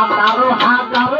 হাজারো হাজারো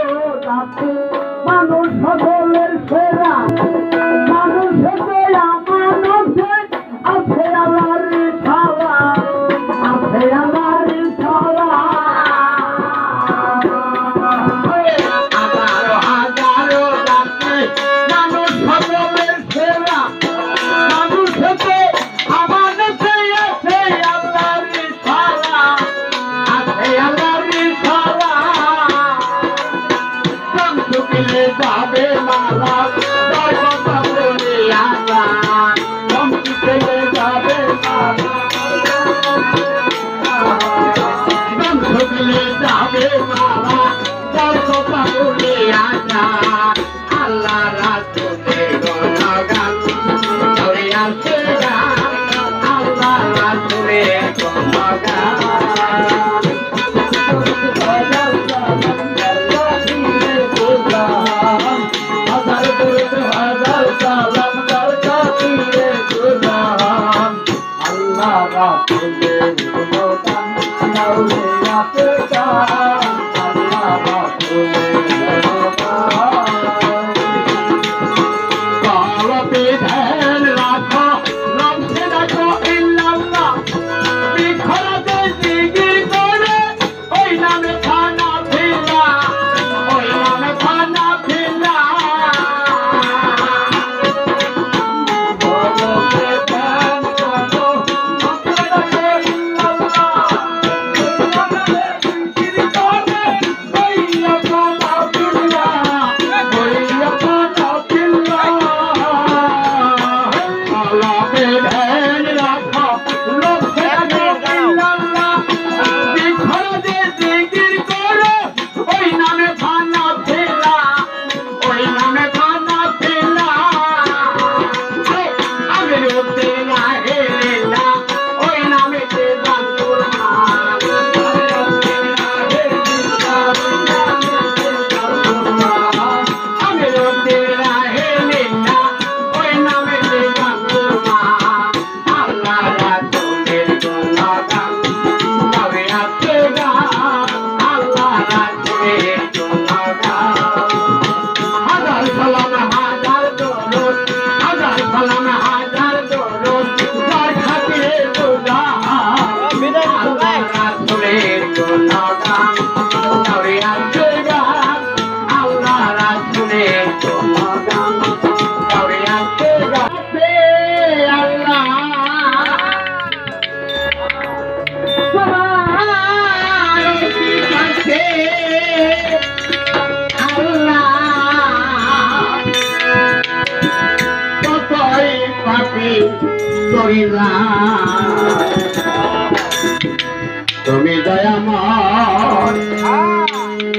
তুমি দয়াময়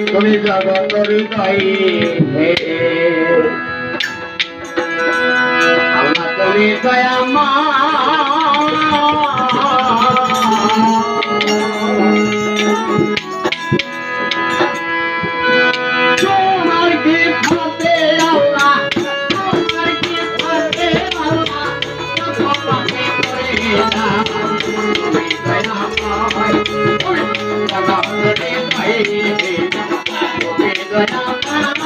তুমি জগত হৃদয় তুমি দয়াময় Thank you.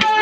Thank you.